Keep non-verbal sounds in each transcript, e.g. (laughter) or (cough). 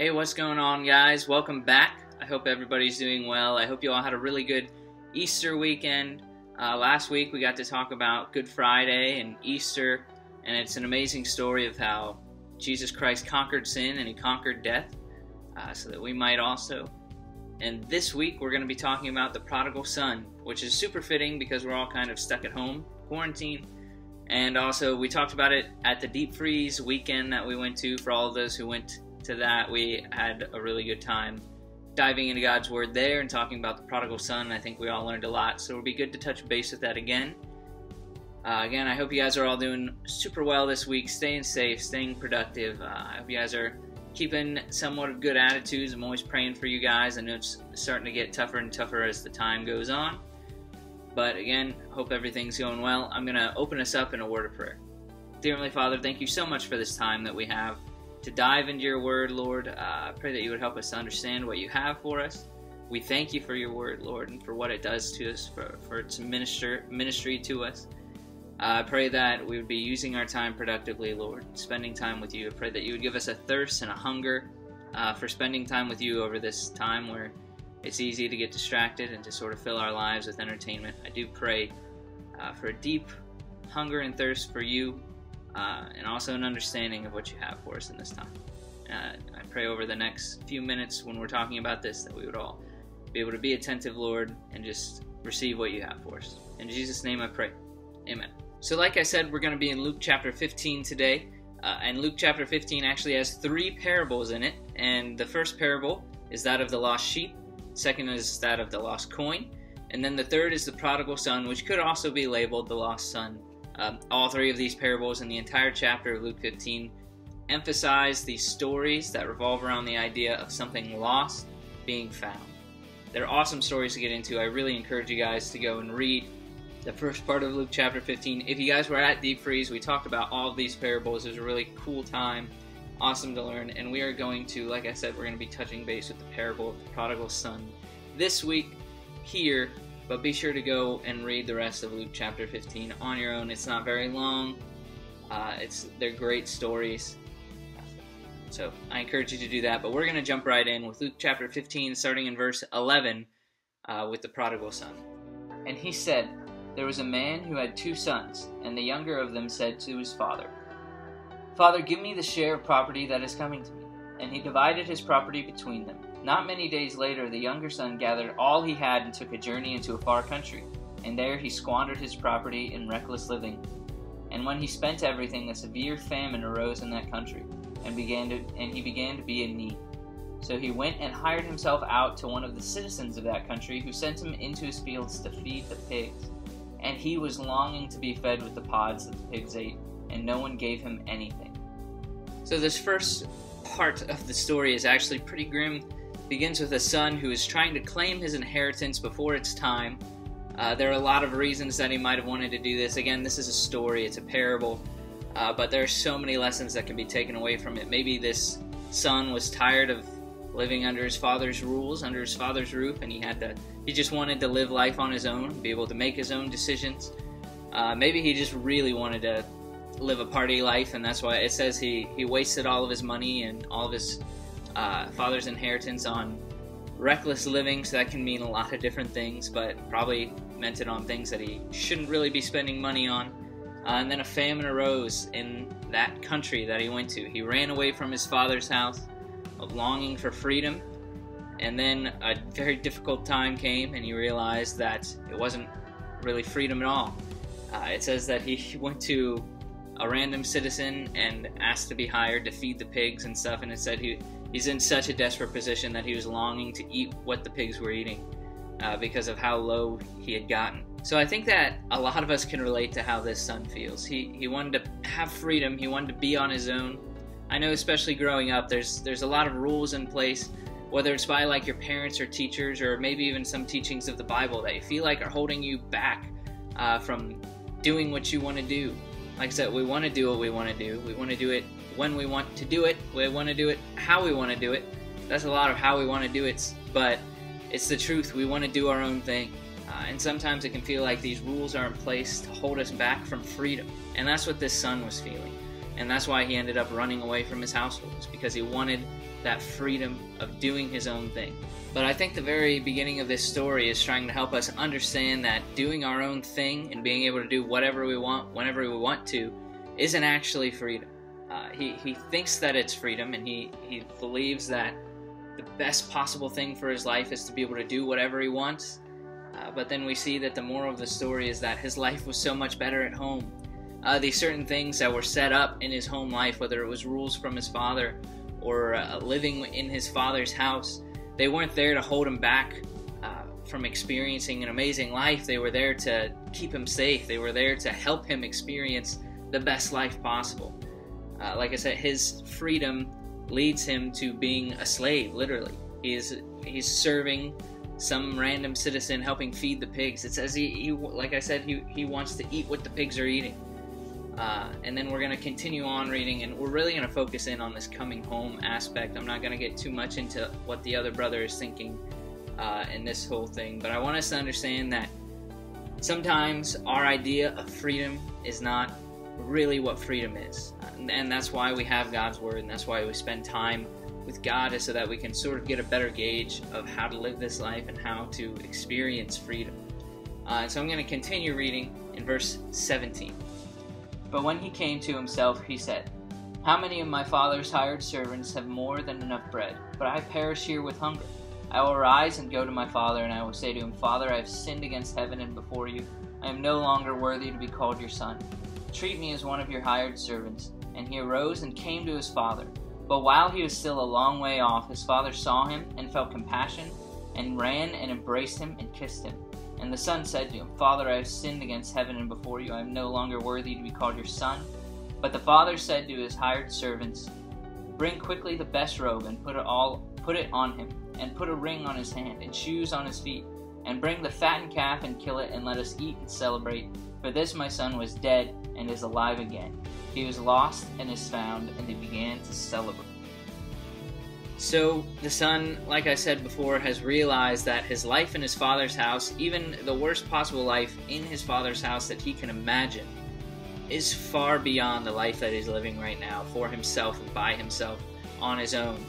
Hey, what's going on, guys? Welcome back. I hope everybody's doing well. I hope you all had a really good Easter weekend. Uh, last week we got to talk about Good Friday and Easter, and it's an amazing story of how Jesus Christ conquered sin and he conquered death uh, so that we might also. And this week we're going to be talking about the prodigal son, which is super fitting because we're all kind of stuck at home, quarantine. And also, we talked about it at the deep freeze weekend that we went to. For all of those who went to that, we had a really good time diving into God's Word there and talking about the prodigal son. I think we all learned a lot, so it'll be good to touch base with that again. Uh, again, I hope you guys are all doing super well this week, staying safe, staying productive. Uh, I hope you guys are keeping somewhat of good attitudes. I'm always praying for you guys. I know it's starting to get tougher and tougher as the time goes on. But again, hope everything's going well. I'm going to open us up in a word of prayer. Dear Heavenly Father, thank you so much for this time that we have to dive into your word, Lord. Uh, I pray that you would help us to understand what you have for us. We thank you for your word, Lord, and for what it does to us, for, for its minister, ministry to us. Uh, I pray that we would be using our time productively, Lord, spending time with you. I pray that you would give us a thirst and a hunger uh, for spending time with you over this time where it's easy to get distracted and to sort of fill our lives with entertainment. I do pray uh, for a deep hunger and thirst for you uh, and also an understanding of what you have for us in this time. Uh, I pray over the next few minutes when we're talking about this that we would all be able to be attentive, Lord, and just receive what you have for us. In Jesus' name I pray. Amen. So, like I said, we're going to be in Luke chapter 15 today. Uh, and Luke chapter 15 actually has three parables in it. And the first parable is that of the lost sheep, second is that of the lost coin, and then the third is the prodigal son, which could also be labeled the lost son. Um, all three of these parables in the entire chapter of Luke 15 emphasize these stories that revolve around the idea of something lost being found. They're awesome stories to get into. I really encourage you guys to go and read the first part of Luke chapter 15. If you guys were at Deep Freeze, we talked about all of these parables. It was a really cool time awesome to learn. And we are going to, like I said, we're going to be touching base with the parable of the prodigal son this week here. But be sure to go and read the rest of Luke chapter 15 on your own. It's not very long. Uh, it's they're great stories. So I encourage you to do that. But we're going to jump right in with Luke chapter 15, starting in verse 11, uh, with the prodigal son. And he said, There was a man who had two sons, and the younger of them said to his father, Father, give me the share of property that is coming to me. And he divided his property between them. Not many days later, the younger son gathered all he had and took a journey into a far country. And there he squandered his property in reckless living. And when he spent everything, a severe famine arose in that country, and began to and he began to be in need. So he went and hired himself out to one of the citizens of that country, who sent him into his fields to feed the pigs. And he was longing to be fed with the pods that the pigs ate and no one gave him anything. So, this first part of the story is actually pretty grim. Begins with a son who is trying to claim his inheritance before it's time. Uh, there are a lot of reasons that he might have wanted to do this. Again, this is a story, it's a parable, uh, but there are so many lessons that can be taken away from it. Maybe this son was tired of living under his father's rules, under his father's roof, and he had to. He just wanted to live life on his own, be able to make his own decisions. Uh, maybe he just really wanted to live a party life, and that's why it says he he wasted all of his money and all of his uh, father's inheritance on reckless living. So that can mean a lot of different things, but probably meant it on things that he shouldn't really be spending money on. Uh, and then a famine arose in that country that he went to. He ran away from his father's house, of longing for freedom. And then a very difficult time came, and he realized that it wasn't really freedom at all. Uh, it says that he (laughs) went to a random citizen and asked to be hired to feed the pigs and stuff. And it said he he's in such a desperate position that he was longing to eat what the pigs were eating uh, because of how low he had gotten. So I think that a lot of us can relate to how this son feels. He he wanted to have freedom. He wanted to be on his own. I know, especially growing up, there's there's a lot of rules in place, whether it's by like your parents or teachers, or maybe even some teachings of the Bible that you feel like are holding you back uh, from doing what you want to do like I said, we want to do what we want to do. We want to do it when we want to do it. We want to do it how we want to do it. That's a lot of how we want to do it, but it's the truth. We want to do our own thing. Uh, and sometimes it can feel like these rules are in place to hold us back from freedom. And that's what this son was feeling. And that's why he ended up running away from his household, because he wanted that freedom of doing his own thing. But I think the very beginning of this story is trying to help us understand that doing our own thing and being able to do whatever we want whenever we want to isn't actually freedom. Uh, he, he thinks that it's freedom and he, he believes that the best possible thing for his life is to be able to do whatever he wants. Uh, but then we see that the moral of the story is that his (laughs) life was so much better at home. Uh, these certain things that were set up in his home life, whether it was rules from his father or uh, living in his father's house, they weren't there to hold him back uh, from experiencing an amazing life. They were there to keep him safe. They were there to help him experience the best life possible. Uh, like I said, his freedom leads him to being a slave. Literally, he's he's serving some random citizen, helping feed the pigs. It says he, he like I said, he he wants to eat what the pigs are eating. Uh, and then we're going to continue on reading, and we're really going to focus in on this coming home aspect. I'm not going to get too much into what the other brother is thinking uh, in this whole thing, but I want us to understand that sometimes our idea of freedom is not really what freedom is. And that's why we have God's Word, and that's why we spend time with God, is so that we can sort of get a better gauge of how to live this life and how to experience freedom. Uh, so I'm going to continue reading in verse 17. But when he came to himself, he said, How many of my father's hired servants have more than enough bread, but I perish here with hunger? I will rise and go to my father, and I will say to him, Father, I have sinned against heaven and before you. I am no longer worthy to be called your son. Treat me as one of your hired servants. And he arose and came to his father. But while he was still a long way off, his father saw him and felt compassion, and ran and embraced him and kissed him. And the son said to him, Father, I have sinned against heaven and before you. I am no longer worthy to be called your son. But the father said to his hired servants, Bring quickly the best robe and put it all put it on him, and put a ring on his hand and shoes on his feet, and bring the fattened calf and kill it, and let us eat and celebrate. For this my son was dead and is alive again. He was lost and is found, and they began to celebrate. So the son, like I said before, has realized that his life in his father's house, even the worst possible life in his father's house that he can imagine, is far beyond the life that he's living right now for himself and by himself on his own.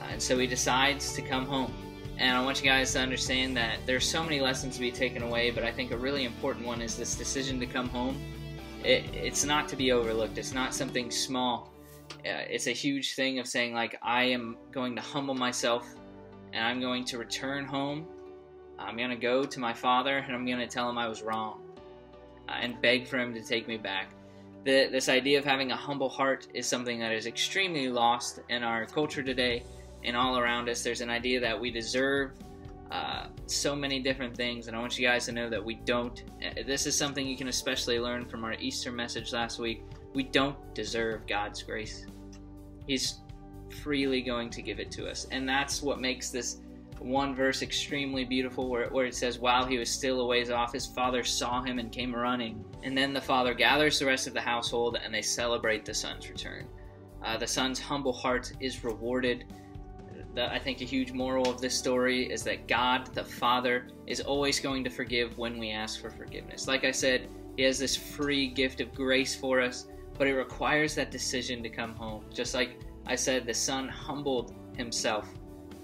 Uh, and so he decides to come home. And I want you guys to understand that there's so many lessons to be taken away, but I think a really important one is this decision to come home. It, it's not to be overlooked. It's not something small uh, it's a huge thing of saying like I am going to humble myself and I'm going to return home. I'm going to go to my father and I'm going to tell him I was wrong uh, and beg for him to take me back. The, this idea of having a humble heart is something that is extremely lost in our culture today and all around us. There's an idea that we deserve uh, so many different things, and I want you guys to know that we don't. Uh, this is something you can especially learn from our Easter message last week. We don't deserve God's grace. He's freely going to give it to us. And that's what makes this one verse extremely beautiful where, where it says, While he was still a ways off, his father saw him and came running. And then the father gathers the rest of the household and they celebrate the son's return. Uh, the son's humble heart is rewarded. I think a huge moral of this story is that God, the Father, is always going to forgive when we ask for forgiveness. Like I said, He has this free gift of grace for us but it requires that decision to come home. Just like I said, the son humbled himself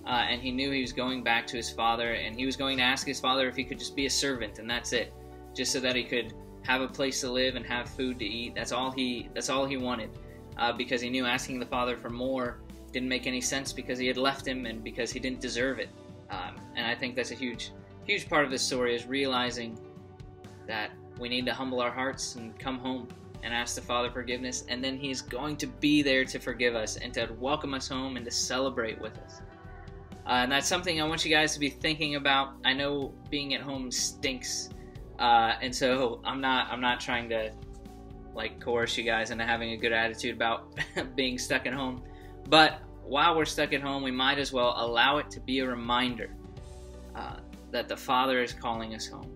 uh, and he knew he was going back to his father and he was going to ask his father if he could just be a servant and that's it just so that he could have a place to live and have food to eat that's all he that's all he wanted uh, because he knew asking the father for more didn't make any sense because he had left him and because he didn't deserve it um, and i think that's a huge huge part of this story is realizing that we need to humble our hearts and come home and ask the Father forgiveness, and then He's going to be there to forgive us and to welcome us home and to celebrate with us. Uh, and that's something I want you guys to be thinking about. I know being at home stinks, uh, and so I'm not I'm not trying to like coerce you guys into having a good attitude about (laughs) being stuck at home. But while we're stuck at home, we might as well allow it to be a reminder uh, that the Father is calling us home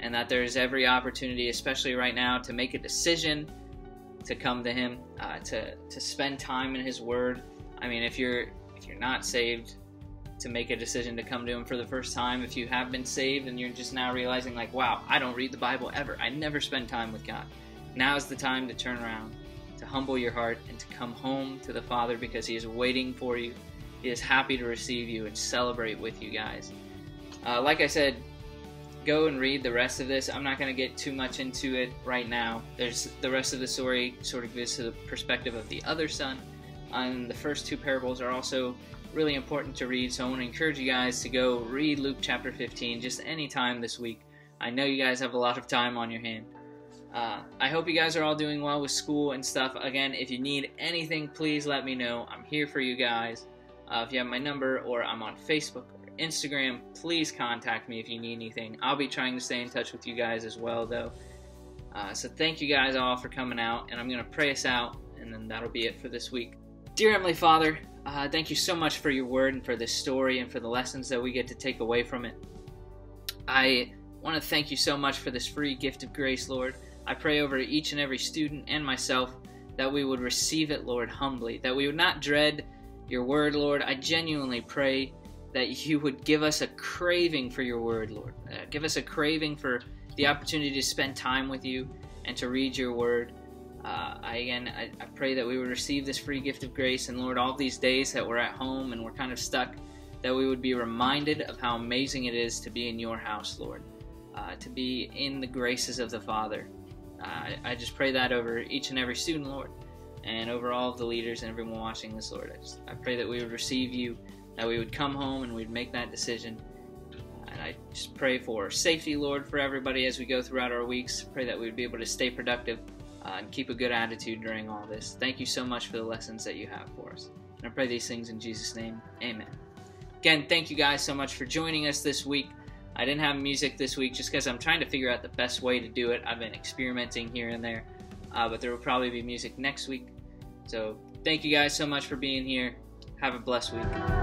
and that there's every opportunity, especially right now, to make a decision to come to Him, uh, to to spend time in His Word. I mean, if you're if you're not saved, to make a decision to come to Him for the first time. If you have been saved and you're just now realizing, like, wow, I don't read the Bible ever. I never spend time with God. Now is the time to turn around to humble your heart and to come home to the Father because He is waiting for you. He is happy to receive you and celebrate with you guys. Uh, like I said, go and read the rest of this. I'm not going to get too much into it right now. There's the rest of the story sort of gives to the perspective of the other son, and the first two parables are also really important to read. So I want to encourage you guys to go read Luke chapter 15 just any time this week. I know you guys have a lot of time on your hand. Uh, I hope you guys are all doing well with school and stuff. Again, if you need anything, please let me know. I'm here for you guys. Uh, if you have my number or I'm on Facebook or Instagram, please contact me if you need anything. I'll be trying to stay in touch with you guys as well, though. Uh, so thank you guys all for coming out, and I'm going to pray us out, and then that'll be it for this week. Dear Heavenly Father, uh, thank you so much for your word and for this story and for the lessons that we get to take away from it. I want to thank you so much for this free gift of grace, Lord. I pray over each and every student and myself that we would receive it, Lord, humbly, that we would not dread your word, Lord. I genuinely pray that you would give us a craving for your word, Lord. Uh, give us a craving for the opportunity to spend time with you and to read your word. Uh, I, again, I, I, pray that we would receive this free gift of grace, and Lord, all these days that we're at home and we're kind of stuck, that we would be reminded of how amazing it is to be in your house, Lord, uh, to be in the graces of the Father. Uh, I just pray that over each and every student, Lord and over all of the leaders and everyone watching this, Lord. I, just, I pray that we would receive you, that we would come home and we'd make that decision. And I just pray for safety, Lord, for everybody as we go throughout our weeks. Pray that we would be able to stay productive uh, and keep a good attitude during all this. Thank you so much for the lessons that you have for us. And I pray these things in Jesus' name. Amen. Again, thank you guys so much for joining us this week. I didn't have music this week just because I'm trying to figure out the best way to do it. I've been experimenting here and there uh, but there will probably be music next week. So thank you guys so much for being here. Have a blessed week.